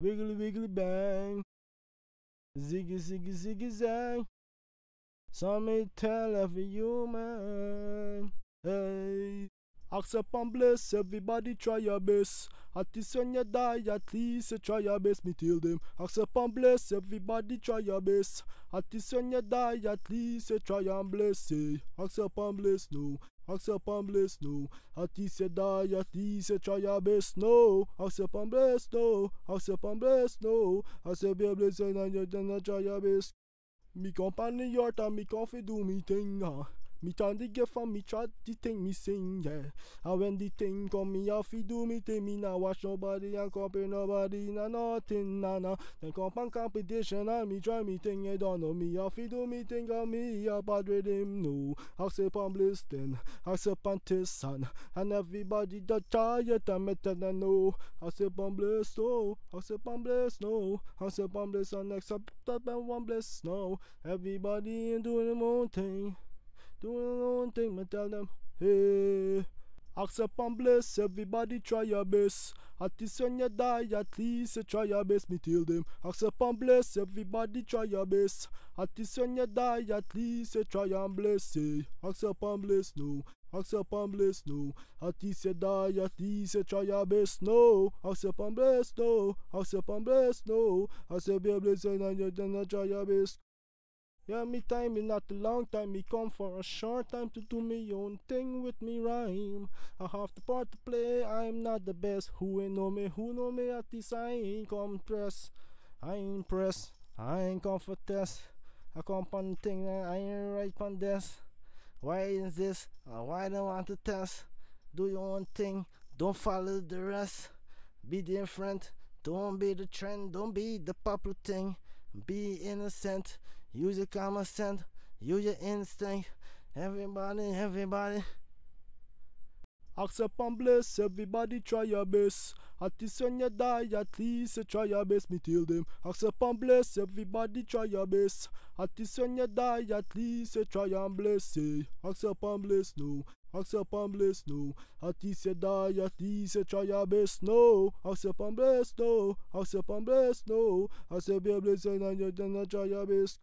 Wiggly wiggly bang. Ziggy ziggy ziggy zang. Some may tell every human. Hey. Accept and bless, everybody try your best. At least when you die, at least you try your best, me tell them. Accept and bless, everybody try your best. At least when you die, at least you try and bless. Say, accept and bless, no. Accept and bless, no. At least you die, at least you try your best, no. Accept and bless, no. Accept and bless, no. Accept and bless, and you then try your best. Me company yard and me coffee do me thing, huh? Me turn the gift and me try the thing me sing, yeah. And when the thing come, me have to do me thing. Me not watch nobody and compare nobody, nah nothing, nah nah. Then come on competition and me try me thing, you don't know me have to do me thing and me a bad with him, no. Accept and bliss then, accept and test. And everybody that try it and me tell them no. Accept and bliss, no. Accept and bliss, no. Accept and bliss and accept and one bliss, no. Everybody ain't doing their own own thing, me tell them, hey. Accept and bless, everybody try your best. At least when you die, at least you try your best, me tell them. Accept and bless, everybody try your best. At least when you die, at least you try and bless, say. Accept and bless, no. Accept and bless, no. At least you die, at least you try your best, no. Accept and bless, no. Accept and bless, no. Accept and bless, and you then try your best. Yeah, me time is not a long time, me come for a short time to do me own thing with me rhyme. I have the part to play, I'm not the best. Who ain't know me, who know me at this, I ain't come press. I ain't press, I ain't come for test. I come on thing I ain't right on this. Why is this? Uh, why don't want to test? Do your own thing, don't follow the rest. Be different, don't be the trend, don't be the popular thing. Be innocent, use your common sense, use your instinct. Everybody, everybody. Accept and bless, everybody try your best. At least when you die, at least you try your best, me tell them. Accept and bless, everybody try your best. At least when you die, at least you try and bless, say. Accept and bless, no. Accept and bless, no. At least you die, at least you try your best, no. Accept and bless, no. Accept and bless, no. Accept and bless, and you then try your best.